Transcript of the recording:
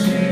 see.